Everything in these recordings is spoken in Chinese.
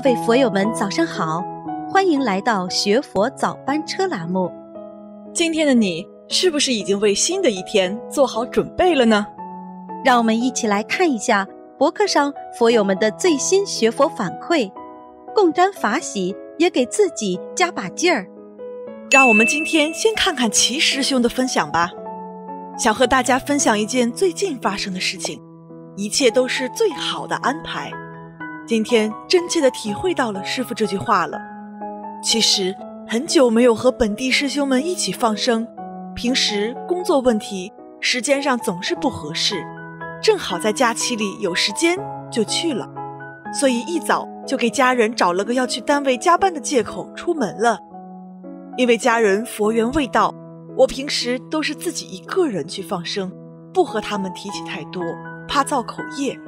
各位佛友们，早上好！欢迎来到学佛早班车栏目。今天的你是不是已经为新的一天做好准备了呢？让我们一起来看一下博客上佛友们的最新学佛反馈，共沾法喜，也给自己加把劲儿。让我们今天先看看齐师兄的分享吧。想和大家分享一件最近发生的事情，一切都是最好的安排。今天真切的体会到了师傅这句话了。其实很久没有和本地师兄们一起放生，平时工作问题，时间上总是不合适，正好在假期里有时间就去了，所以一早就给家人找了个要去单位加班的借口出门了。因为家人佛缘未到，我平时都是自己一个人去放生，不和他们提起太多，怕造口业。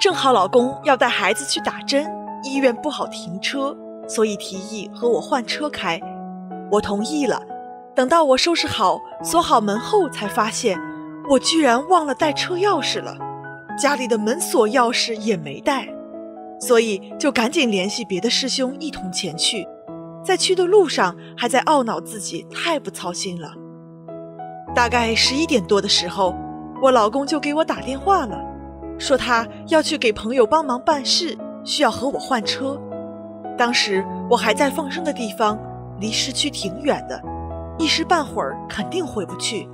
正好老公要带孩子去打针，医院不好停车，所以提议和我换车开。我同意了。等到我收拾好、锁好门后，才发现我居然忘了带车钥匙了，家里的门锁钥匙也没带，所以就赶紧联系别的师兄一同前去。在去的路上，还在懊恼自己太不操心了。大概十一点多的时候，我老公就给我打电话了。说他要去给朋友帮忙办事，需要和我换车。当时我还在放生的地方，离市区挺远的，一时半会儿肯定回不去。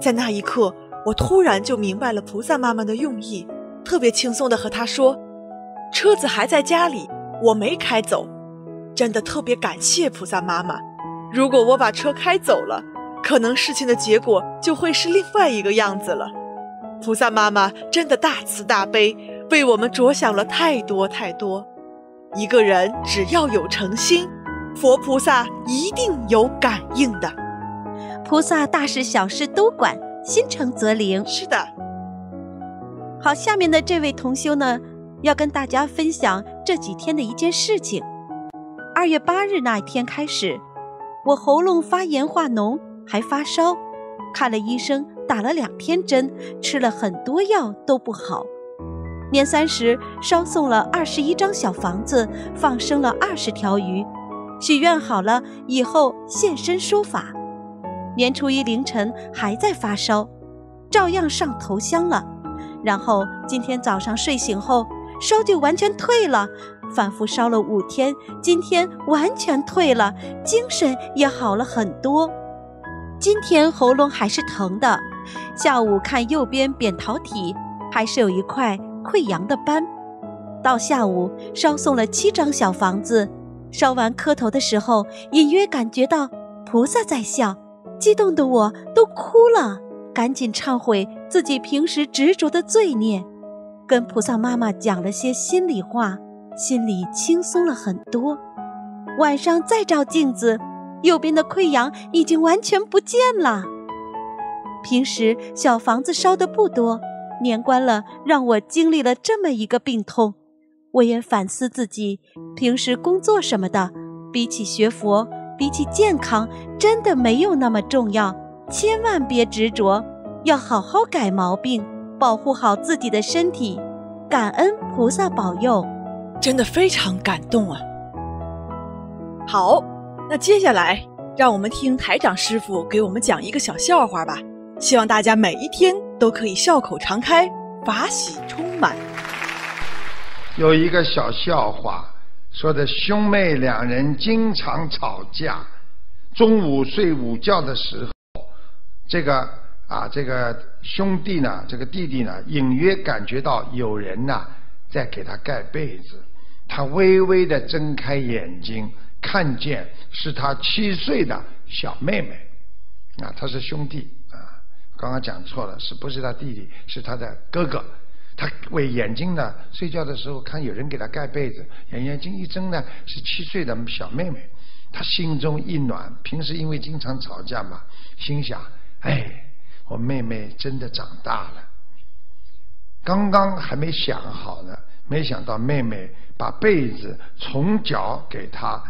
在那一刻，我突然就明白了菩萨妈妈的用意，特别轻松地和他说：“车子还在家里，我没开走。”真的特别感谢菩萨妈妈。如果我把车开走了，可能事情的结果就会是另外一个样子了。菩萨妈妈真的大慈大悲，为我们着想了太多太多。一个人只要有诚心，佛菩萨一定有感应的。菩萨大事小事都管，心诚则灵。是的。好，下面的这位同修呢，要跟大家分享这几天的一件事情。二月八日那一天开始，我喉咙发炎化脓，还发烧，看了医生。打了两天针，吃了很多药都不好。年三十烧送了二十一张小房子，放生了二十条鱼，许愿好了以后现身说法。年初一凌晨还在发烧，照样上头香了。然后今天早上睡醒后，烧就完全退了，反复烧了五天，今天完全退了，精神也好了很多。今天喉咙还是疼的。下午看右边扁桃体还是有一块溃疡的斑，到下午烧送了七张小房子，烧完磕头的时候，隐约感觉到菩萨在笑，激动的我都哭了，赶紧忏悔自己平时执着的罪孽，跟菩萨妈妈讲了些心里话，心里轻松了很多。晚上再照镜子，右边的溃疡已经完全不见了。平时小房子烧的不多，年关了让我经历了这么一个病痛，我也反思自己平时工作什么的，比起学佛，比起健康，真的没有那么重要。千万别执着，要好好改毛病，保护好自己的身体。感恩菩萨保佑，真的非常感动啊！好，那接下来让我们听台长师傅给我们讲一个小笑话吧。希望大家每一天都可以笑口常开，法喜充满。有一个小笑话，说的兄妹两人经常吵架。中午睡午觉的时候，这个啊，这个兄弟呢，这个弟弟呢，隐约感觉到有人呐在给他盖被子。他微微的睁开眼睛，看见是他七岁的小妹妹。啊，他是兄弟。刚刚讲错了，是不是他弟弟？是他的哥哥。他为眼睛呢，睡觉的时候看有人给他盖被子，眼睛一睁呢，是七岁的小妹妹。他心中一暖。平时因为经常吵架嘛，心想：哎，我妹妹真的长大了。刚刚还没想好呢，没想到妹妹把被子从脚给他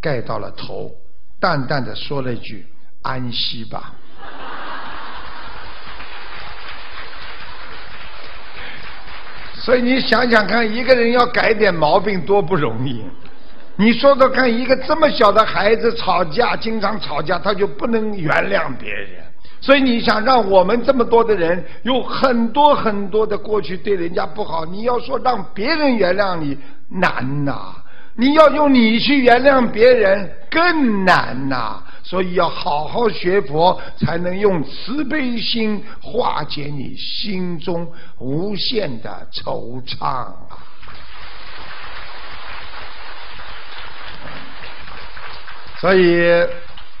盖到了头，淡淡的说了一句：“安息吧。”所以你想想看，一个人要改点毛病多不容易。你说说看，一个这么小的孩子吵架，经常吵架，他就不能原谅别人。所以你想让我们这么多的人有很多很多的过去对人家不好，你要说让别人原谅你难呐，你要用你去原谅别人更难呐。所以要好好学佛，才能用慈悲心化解你心中无限的惆怅啊。所以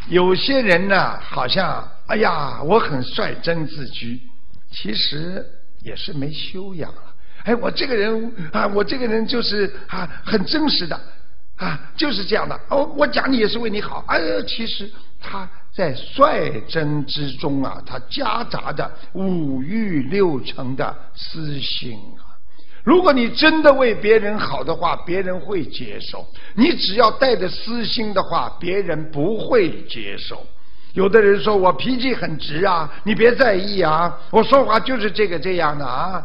有些人呢，好像哎呀，我很率真自居，其实也是没修养啊。哎，我这个人啊，我这个人就是啊，很真实的啊，就是这样的。哦，我讲你也是为你好。哎，其实他在率真之中啊，他夹杂着五欲六尘的私心啊。如果你真的为别人好的话，别人会接受；你只要带着私心的话，别人不会接受。有的人说我脾气很直啊，你别在意啊，我说话就是这个这样的啊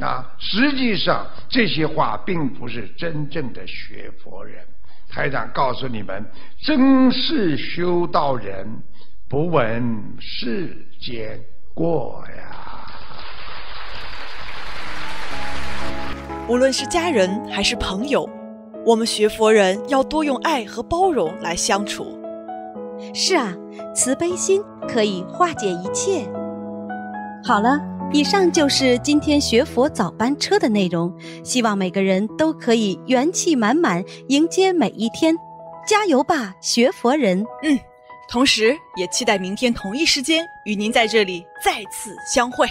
啊！实际上这些话并不是真正的学佛人。台长告诉你们：真是修道人，不闻世间过呀。无论是家人还是朋友，我们学佛人要多用爱和包容来相处。是啊，慈悲心可以化解一切。好了，以上就是今天学佛早班车的内容。希望每个人都可以元气满满迎接每一天，加油吧，学佛人！嗯，同时也期待明天同一时间与您在这里再次相会。